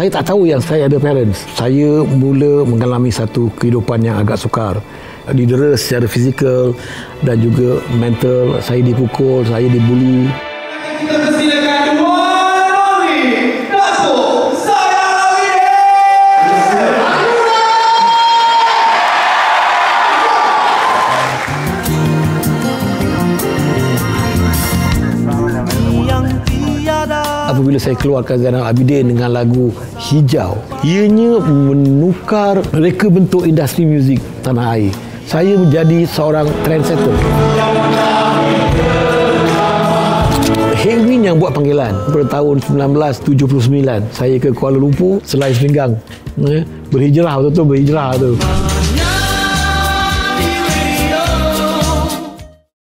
Saya tak tahu yang saya ada parents. Saya mula mengalami satu kehidupan yang agak sukar. Didera secara fizikal dan juga mental. Saya dipukul, saya dibuli. Kita persilakan Apabila saya keluarkan Zainal Abidin dengan lagu Hijau, ianya menukar reka bentuk industri muzik tanah air. Saya menjadi seorang trendsetter. Hedwin yang buat panggilan pada tahun 1979 saya ke Kuala Lumpur selain Selinggang eh, berhijrah betul-betul berhijrah tu